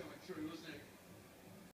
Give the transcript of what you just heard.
Scott, Troy Wozniak,